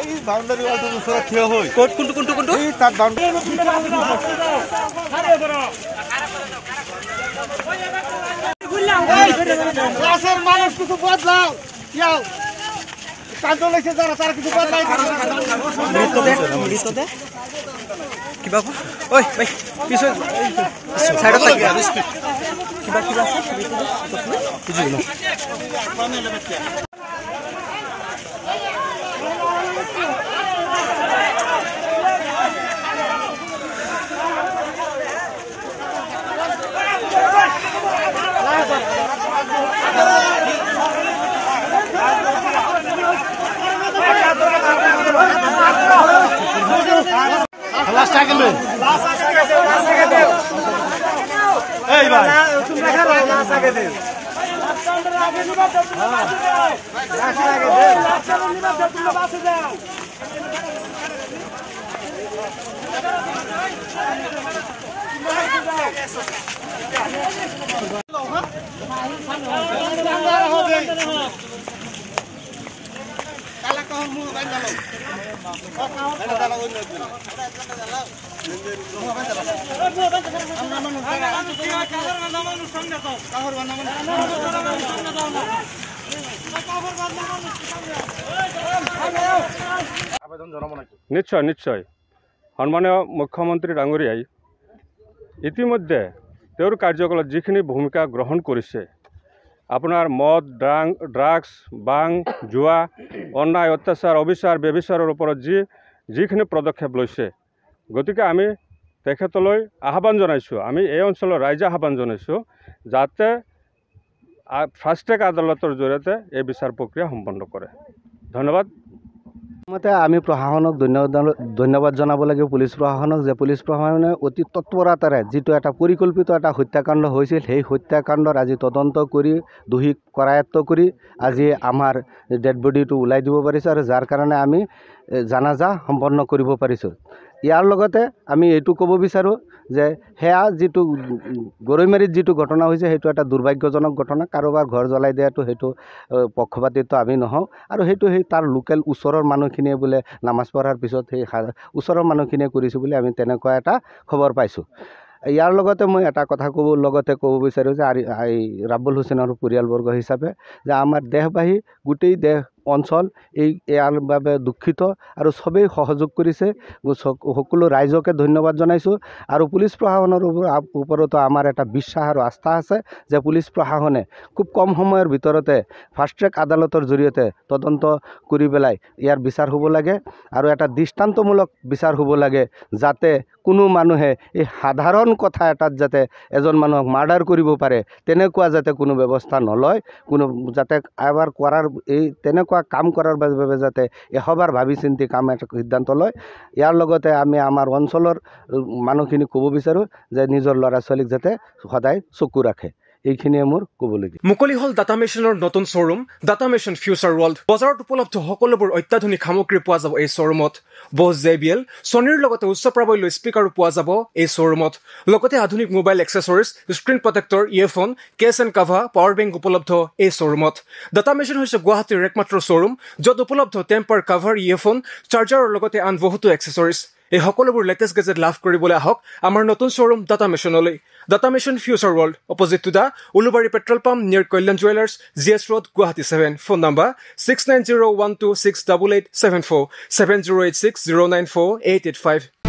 এই boundary wall তো সরা থিয় হই। কোট কুনটু কুনটু কুনটু? এই তার বাউন্ডারি ক্লাসের মানুষ কিছু বদলাও। ইয়াও। কান্দো লাগছে যারা তারা কিছু বদলাই মৃত দে মৃত দে। কিবা ওই ভাই পিছন। সাইডত থাকি। কিবা কিবা আছে কিছু না। সাইকেল দে এই ভাই তোমরা খেলো না সাইকেল দে Thank you. নিশ্চয় নিশ্চয়। সন্মানীয় মুখ্যমন্ত্ৰী ডাঙৰীয়াই ইতিমধ্যে তেওঁৰ কাৰ্যকালত যিখিনি ভূমিকা গ্ৰহণ কৰিছে আপোনাৰ মদ ড্ৰাং ড্ৰাগছ বাং জোৱা অন্যায় অত্যাচাৰ অবিচাৰ ব্যবিচাৰৰ ওপৰত যি যিখিনি পদক্ষেপ লৈছে। গতিকে আমি তেখেতলৈ আহ্বান জনাইছোঁ। আমি এই অঞ্চলৰ ৰাইজে আহ্বান জনাইছোঁ যাতে ফাষ্ট ট্ৰেক আদালতৰ জৰিয়তে এই বিচাৰ প্ৰক্ৰিয়া সম্পন্ন কৰে। ধন্যবাদ। মতে আমি প্ৰশাসনক ধন্যবাদ ধন্যবাদ জনাব লাগিব পুলিচ প্ৰশাসনক যে পুলিচ প্ৰশাসনে অতি তৎপৰতাৰে যিটো এটা পৰিকল্পিত এটা হত্যাকাণ্ড হৈছিল সেই হত্যাকাণ্ডৰ আজি তদন্ত কৰি দোষীক কৰায়ত্ব কৰি আজি আমাৰ ডেড বডিটো ওলাই দিব পাৰিছোঁ আৰু যাৰ কাৰণে আমি জানাজা সম্পন্ন কৰিব পাৰিছোঁ। ইয়াৰ লগতে আমি এইটো ক'ব বিচাৰোঁ যে সেয়া যিটো গৰৈমাৰীত যিটো ঘটনা হৈছে সেইটো এটা দুৰ্ভাগ্যজনক ঘটনা। কাৰোবাৰ ঘৰ জ্বলাই দিয়াটো সেইটো পক্ষপাতিত্ব আমি নহওঁ। আৰু সেইটো সেই তাৰ লোকেল ওচৰৰ মানুহখিনিয়ে বোলে নামাজ পঢ়াৰ পিছত সেই ওচৰৰ মানুহখিনিয়ে কৰিছোঁ বুলি আমি তেনেকুৱা এটা খবৰ পাইছোঁ। ইয়াৰ লগতে মই এটা কথা ক'ব লগতে ক'ব বিচাৰোঁ যে এই ৰাবুল হুছেইনৰ পৰিয়ালবৰ্গ হিচাপে যে আমাৰ দেশবাসী গোটেই দেশ অঞ্চল এই ইয়াৰ বাবে দুখিত আৰু চবেই সহযোগ কৰিছে। সকলো ৰাইজকে ধন্যবাদ জনাইছোঁ। আৰু পুলিচ প্ৰশাসনৰ ওপৰ- ওপৰতো আমাৰ এটা বিশ্বাস আৰু আস্থা আছে যে পুলিচ প্ৰশাসনে খুব কম সময়ৰ ভিতৰতে ফাষ্ট ট্ৰেক আদালতৰ জৰিয়তে তদন্ত কৰি পেলাই ইয়াৰ বিচাৰ হ'ব লাগে আৰু এটা দৃষ্টান্তমূলক বিচাৰ হ'ব লাগে যাতে কোনো মানুহে এই সাধাৰণ কথা এটাত যাতে এজন মানুহক মাৰ্ডাৰ কৰিব পাৰে তেনেকুৱা যাতে কোনো ব্যৱস্থা নলয় কোনো যাতে এবাৰ কৰাৰ এই তেনেকুৱা কাম কৰাৰ বাবে যাতে এশবাৰ ভাবি চিন্তি কাম এটা সিদ্ধান্ত লয়। ইয়াৰ লগতে আমি আমাৰ অঞ্চলৰ মানুহখিনিক ক'ব বিচাৰোঁ যে নিজৰ ল'ৰা ছোৱালীক যাতে সদায় চকু ৰাখে। এইখিনিয়ে মোৰ ক'বলগীয়া মুকলি হ'ল ডাটা মেচিনৰ নতুন showroom Data Machine Future World বজাৰত উপলব্ধ সকলোবোৰ অত্যাধুনিক সামগ্ৰী পোৱা যাব এই শ্বৰুমত বছ জে বি এল ছনীৰ লগতে উচ্চ প্ৰাবল্য স্পীকাৰো পোৱা যাব এই শ্বৰুমত লগতে আধুনিক mobile accessories screen protector earphone case and cover power bank উপলব্ধ এই শ্বৰুমত ডাটা মেচিন হৈছে গুৱাহাটীৰ একমাত্ৰ শ্বৰুম য'ত উপলব্ধ টেম্পাৰ কাভাৰ ইয়েৰফোন চাৰ্জাৰৰ লগতে আন বহুতো এক্সেছৰিজ এই সকলোবোৰ লেটেষ্ট গেজেট লাভ কৰিবলৈ আহক আমাৰ নতুন শ্বৰুম ডাটা মেচিনলৈ Data Machine Future World opposite to the Ulubari petrol pump near Kalyan jewellers G S road Guwahati seven phone number six nine zero' one two six double eight seven four seven zero' eight six zero' nine four eight eight five